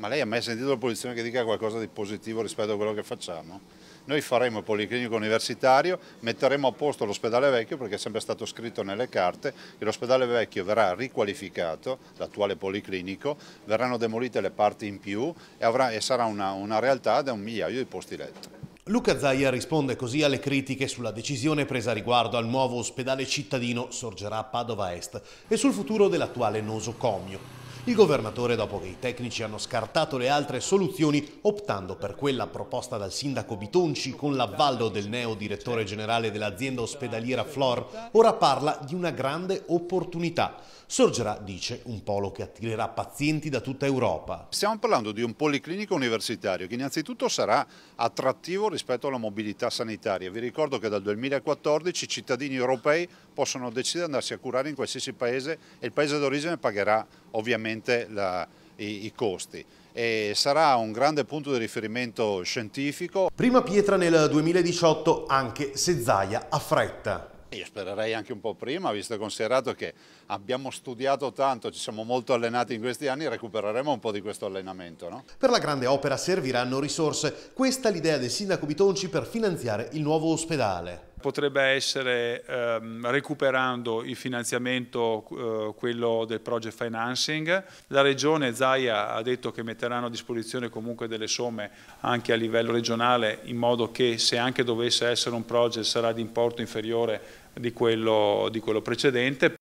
Ma lei ha mai sentito l'opposizione che dica qualcosa di positivo rispetto a quello che facciamo? Noi faremo il Policlinico Universitario, metteremo a posto l'ospedale vecchio perché è sempre stato scritto nelle carte che l'ospedale vecchio verrà riqualificato, l'attuale Policlinico, verranno demolite le parti in più e, avrà, e sarà una, una realtà da un migliaio di posti letto. Luca Zaia risponde così alle critiche sulla decisione presa riguardo al nuovo ospedale cittadino sorgerà a Padova Est e sul futuro dell'attuale nosocomio. Il governatore, dopo che i tecnici hanno scartato le altre soluzioni, optando per quella proposta dal sindaco Bitonci con l'avvallo del neo direttore generale dell'azienda ospedaliera Flor, ora parla di una grande opportunità. Sorgerà, dice, un polo che attirerà pazienti da tutta Europa. Stiamo parlando di un policlinico universitario che innanzitutto sarà attrattivo rispetto alla mobilità sanitaria. Vi ricordo che dal 2014 i cittadini europei possono decidere di andarsi a curare in qualsiasi paese e il paese d'origine pagherà ovviamente la, i, i costi e sarà un grande punto di riferimento scientifico. Prima pietra nel 2018 anche se Zaia ha fretta. Io spererei anche un po' prima, visto e considerato che abbiamo studiato tanto, ci siamo molto allenati in questi anni, recupereremo un po' di questo allenamento. No? Per la grande opera serviranno risorse. Questa è l'idea del sindaco Bitonci per finanziare il nuovo ospedale. Potrebbe essere ehm, recuperando il finanziamento, eh, quello del project financing. La regione Zaia ha detto che metteranno a disposizione comunque delle somme anche a livello regionale in modo che se anche dovesse essere un project sarà di importo inferiore di quello, di quello precedente.